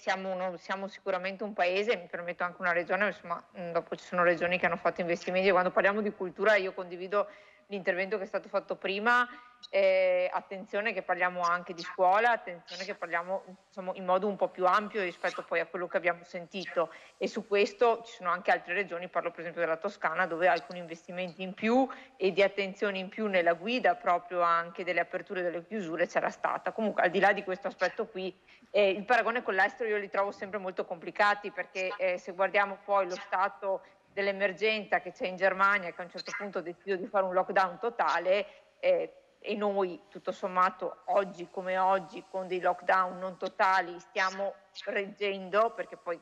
siamo, uno, siamo, sicuramente un paese, mi permetto anche una regione, insomma, dopo ci sono regioni che hanno fatto investimenti, quando parliamo di cultura io condivido l'intervento che è stato fatto prima, eh, attenzione che parliamo anche di scuola, attenzione che parliamo insomma, in modo un po' più ampio rispetto poi a quello che abbiamo sentito e su questo ci sono anche altre regioni, parlo per esempio della Toscana dove alcuni investimenti in più e di attenzione in più nella guida proprio anche delle aperture e delle chiusure c'era stata. Comunque al di là di questo aspetto qui eh, il paragone con l'estero io li trovo sempre molto complicati perché eh, se guardiamo poi lo stato dell'emergenza che c'è in Germania che a un certo punto ha deciso di fare un lockdown totale eh, e noi tutto sommato oggi come oggi con dei lockdown non totali stiamo reggendo perché poi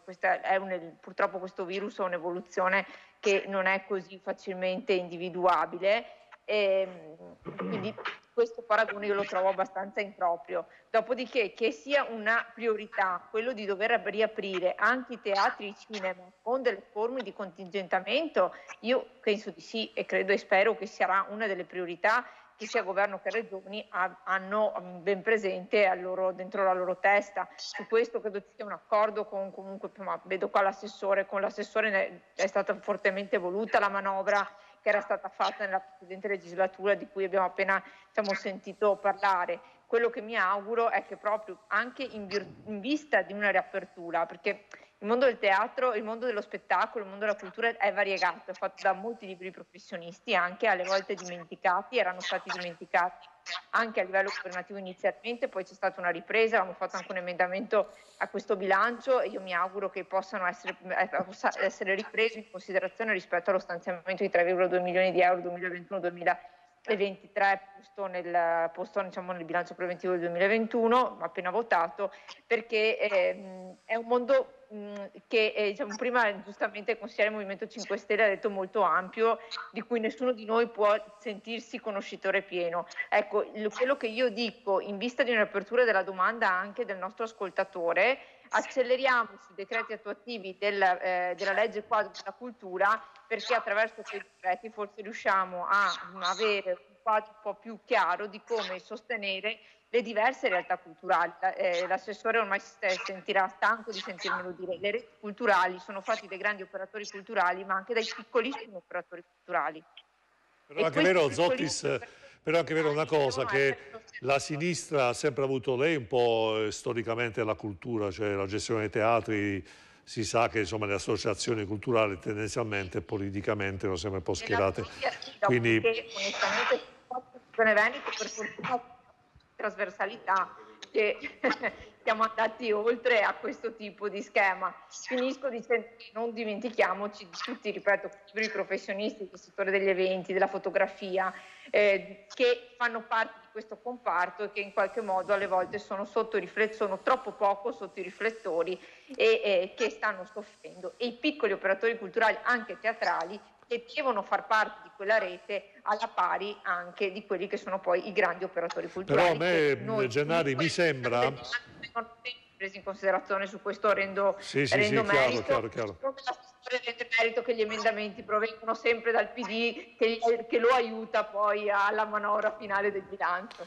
un, purtroppo questo virus ha un'evoluzione che non è così facilmente individuabile. E ehm, quindi questo paragone io lo trovo abbastanza improprio. Dopodiché che sia una priorità quello di dover riaprire anche i teatri e i cinema con delle forme di contingentamento, io penso di sì e credo e spero che sarà una delle priorità che sia governo che regioni hanno ben presente loro, dentro la loro testa. Su questo credo sia un accordo con comunque, vedo qua l'assessore, con l'assessore è stata fortemente voluta la manovra che era stata fatta nella precedente legislatura di cui abbiamo appena diciamo, sentito parlare. Quello che mi auguro è che proprio anche in, in vista di una riapertura, perché il mondo del teatro, il mondo dello spettacolo, il mondo della cultura è variegato, è fatto da molti libri professionisti, anche alle volte dimenticati, erano stati dimenticati anche a livello governativo inizialmente, poi c'è stata una ripresa, abbiamo fatto anche un emendamento a questo bilancio e io mi auguro che possano essere, eh, essere ripresi in considerazione rispetto allo stanziamento di 3,2 milioni di euro 2021-2023 posto nel, posto, diciamo, nel bilancio preventivo del 2021, appena votato, perché eh, è un mondo che eh, diciamo, prima giustamente il consigliere del Movimento 5 Stelle ha detto molto ampio, di cui nessuno di noi può sentirsi conoscitore pieno. Ecco, quello che io dico in vista di un'apertura della domanda anche del nostro ascoltatore, acceleriamo sui decreti attuativi del, eh, della legge quadro della cultura perché attraverso quei decreti forse riusciamo a avere quadro un po' più chiaro di come sostenere le diverse realtà culturali. Eh, l'assessore ormai si sentirà stanco di sentirmelo dire, le reti culturali sono fatte dai grandi operatori culturali ma anche dai piccolissimi operatori culturali. Però anche vero, Zottis, però è anche vero una cosa, che la sinistra ha sempre avuto lei un po' eh, storicamente la cultura, cioè la gestione dei teatri, si sa che insomma, le associazioni culturali tendenzialmente politicamente sono sempre un po' schierate. Quindi... Perché onestamente Veneto per fortuna trasversalità che siamo andati oltre a questo tipo di schema. Finisco dicendo che non dimentichiamoci di tutti, ripeto, i professionisti del settore degli eventi, della fotografia, eh, che fanno parte di questo comparto e che in qualche modo alle volte sono sotto riflessione, troppo poco sotto i riflettori e eh, che stanno soffrendo. E i piccoli operatori culturali, anche teatrali, che devono far parte di quella rete alla pari anche di quelli che sono poi i grandi operatori culturali. Però a me, noi, Gennari, mi sembra... presi in considerazione su questo rendo, sì, sì, rendo sì, merito. Chiaro, chiaro, chiaro. rende merito che gli emendamenti provengono sempre dal PD che, che, lo aiuta poi alla manovra finale del bilancio.